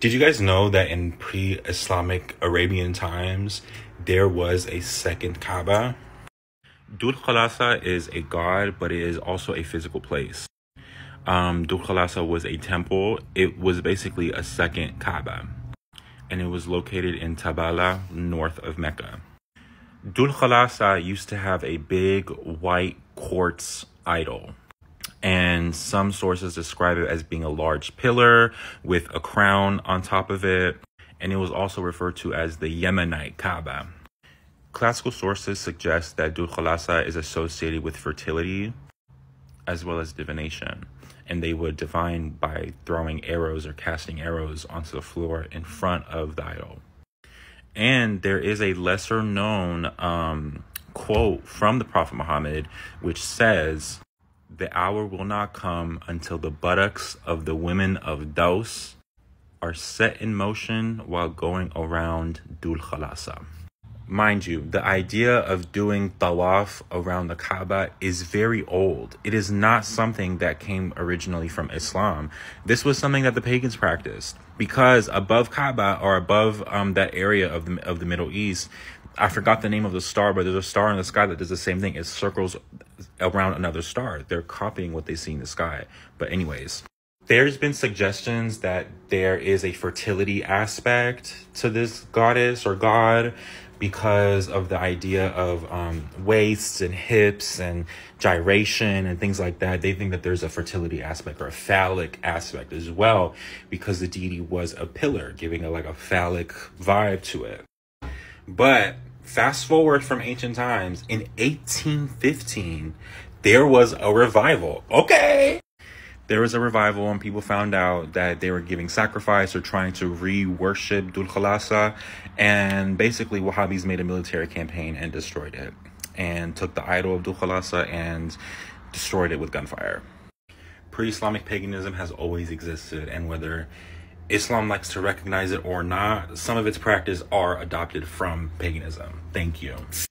Did you guys know that in pre Islamic Arabian times, there was a second Kaaba? Dul Khalasa is a god, but it is also a physical place. Um, Dul Khalasa was a temple. It was basically a second Kaaba, and it was located in Tabala, north of Mecca. Dul Khalasa used to have a big white quartz idol and some sources describe it as being a large pillar with a crown on top of it, and it was also referred to as the Yemenite Kaaba. Classical sources suggest that Dul Khalasa is associated with fertility as well as divination, and they would divine by throwing arrows or casting arrows onto the floor in front of the idol. And there is a lesser known um, quote from the Prophet Muhammad which says, the hour will not come until the buttocks of the women of Daus are set in motion while going around Dul Khalasa. Mind you, the idea of doing tawaf around the Kaaba is very old. It is not something that came originally from Islam. This was something that the pagans practiced because above Kaaba or above um, that area of the of the Middle East, I forgot the name of the star, but there's a star in the sky that does the same thing. It circles around another star. They're copying what they see in the sky. But anyways, there's been suggestions that there is a fertility aspect to this goddess or god because of the idea of um, waists and hips and gyration and things like that. They think that there's a fertility aspect or a phallic aspect as well because the deity was a pillar, giving a like a phallic vibe to it. But fast forward from ancient times, in 1815, there was a revival. Okay. There was a revival, and people found out that they were giving sacrifice or trying to re worship Dul Khalasa. And basically, Wahhabis made a military campaign and destroyed it, and took the idol of Dul Khalasa and destroyed it with gunfire. Pre Islamic paganism has always existed, and whether Islam likes to recognize it or not, some of its practice are adopted from paganism. Thank you.